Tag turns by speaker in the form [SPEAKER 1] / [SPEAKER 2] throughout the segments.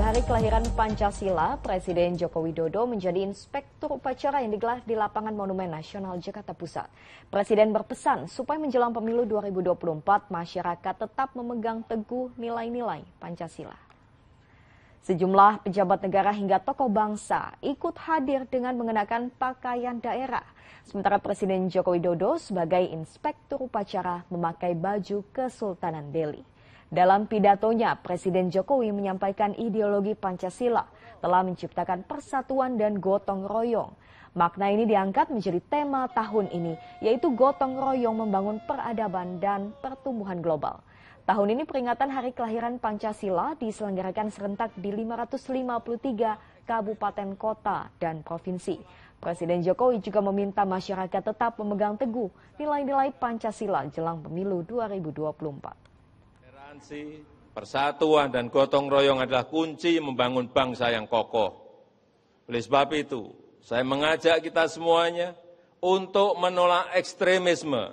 [SPEAKER 1] hari kelahiran Pancasila, Presiden Joko Widodo menjadi inspektur upacara yang digelar di lapangan Monumen Nasional Jakarta Pusat. Presiden berpesan supaya menjelang pemilu 2024 masyarakat tetap memegang teguh nilai-nilai Pancasila. Sejumlah pejabat negara hingga tokoh bangsa ikut hadir dengan mengenakan pakaian daerah. Sementara Presiden Joko Widodo sebagai inspektur upacara memakai baju Kesultanan Delhi. Dalam pidatonya, Presiden Jokowi menyampaikan ideologi Pancasila telah menciptakan persatuan dan gotong royong. Makna ini diangkat menjadi tema tahun ini, yaitu gotong royong membangun peradaban dan pertumbuhan global. Tahun ini peringatan hari kelahiran Pancasila diselenggarakan serentak di 553 kabupaten kota dan provinsi. Presiden Jokowi juga meminta masyarakat tetap memegang teguh nilai-nilai Pancasila jelang pemilu 2024.
[SPEAKER 2] Toleransi, persatuan, dan gotong royong adalah kunci membangun bangsa yang kokoh. Oleh sebab itu, saya mengajak kita semuanya untuk menolak ekstremisme,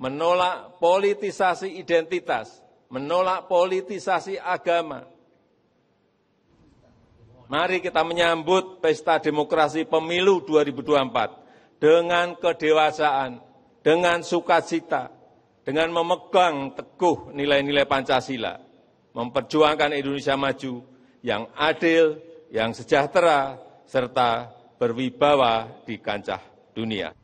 [SPEAKER 2] menolak politisasi identitas, menolak politisasi agama. Mari kita menyambut pesta demokrasi pemilu 2024 dengan kedewasaan, dengan sukacita, dengan memegang teguh nilai-nilai Pancasila, memperjuangkan Indonesia maju yang adil, yang sejahtera, serta berwibawa di kancah dunia.